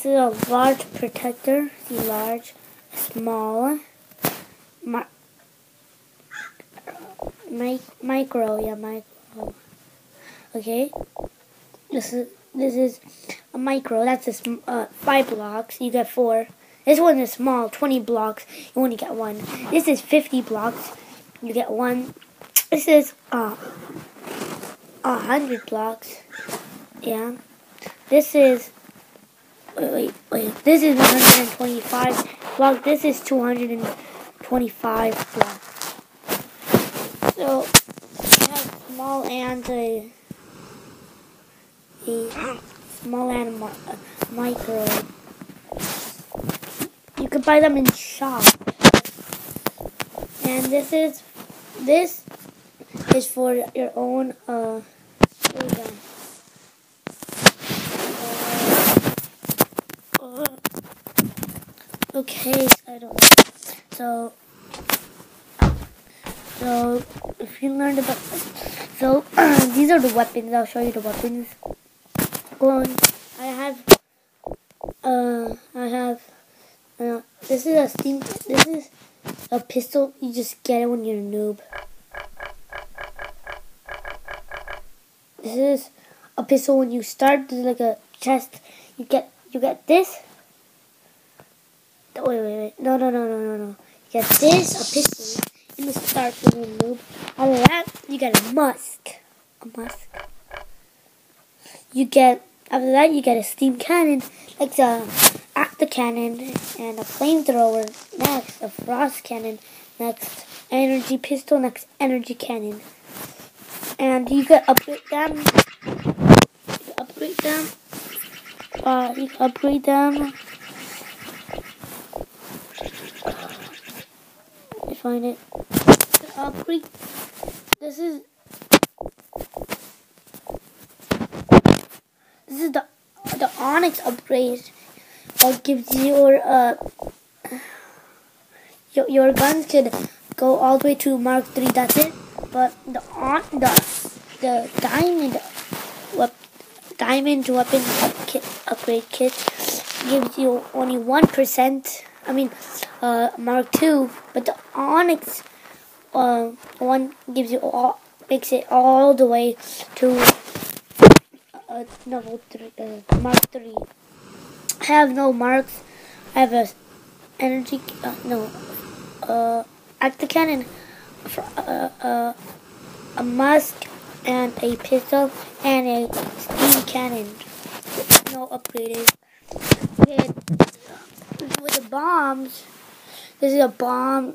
This is a large protector. See, large, small, mi- mi- micro. Yeah, micro. Okay. This is this is a micro. That's a sm- uh, five blocks. You get four. This one is small, 20 blocks. You only get one. This is 50 blocks. You get one. This is uh, 100 blocks. Yeah. This is. Wait, wait, wait. This is 125 blocks. This is 225 blocks. So, you have small and a. a small and a mi- micro. You can buy them in shop. And this is this is for your own uh what is that? Uh, uh, okay, I don't know. So so if you learned about so these are the weapons, I'll show you the weapons. One I have uh I have uh, this is a steam. This is a pistol. You just get it when you're a noob. This is a pistol when you start. There's like a chest. You get you get this. Wait wait wait. No no no no no no. You get this a pistol in the start a noob. Out of that you get a musk. A musk. You get after that you get a steam cannon like the actor cannon and a flamethrower next, a frost cannon next, energy pistol next, energy cannon. And you can upgrade them. You can upgrade them. Uh, you can upgrade them. Find it. Upgrade. This is. This is the the Onyx upgrade what gives your uh your, your guns could go all the way to Mark Three. That's it. But the on the the diamond wep, diamond weapon kit, upgrade kit gives you only one percent. I mean, uh, Mark Two. But the Onyx uh, one gives you all makes it all the way to uh, level three, uh, Mark Three. I have no marks. I have a energy, uh, no, uh, active cannon, uh, uh, a musk, and a pistol, and a steam cannon. No upgraded. With the bombs, this is a bomb,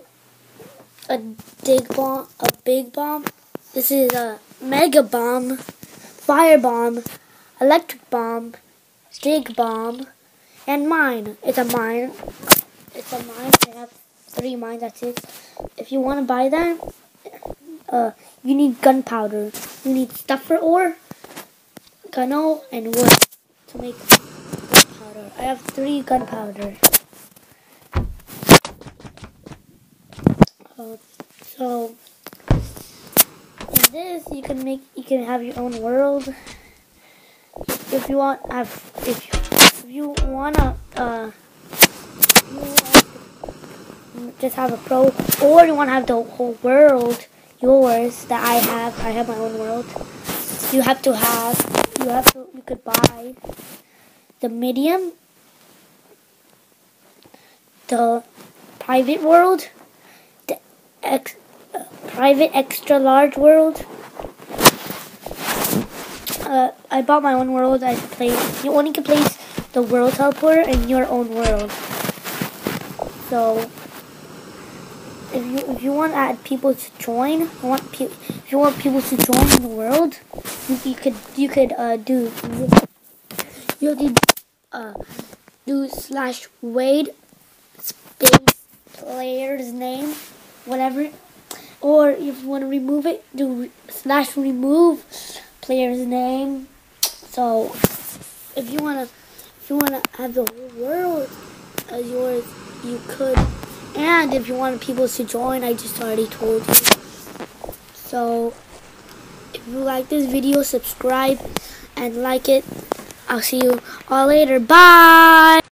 a big bomb, a big bomb. This is a mega bomb, fire bomb, electric bomb, dig bomb, and mine. It's a mine. It's a mine. I have three mines. That's it. If you want to buy that, uh, you need gunpowder. You need stuffer ore, gunnel, and wood to make gunpowder. I have three gunpowder. Uh, so in this, you can make. You can have your own world. If you want, have if you if you wanna uh, you wanna just have a pro, or you wanna have the whole world yours that I have. I have my own world. You have to have. You have to. You could buy the medium, the private world, ex, uh, private extra large world. Uh, I bought my own world. I play. You only can place the world teleporter in your own world. So, if you if you want to add people to join, you want pe- if you want people to join the world, you, you could you could uh do you could uh do slash Wade space player's name, whatever, or if you want to remove it, do slash remove player's name. So if you wanna if you wanna have the whole world as yours, you could. And if you want people to join, I just already told you. So if you like this video, subscribe and like it. I'll see you all later. Bye!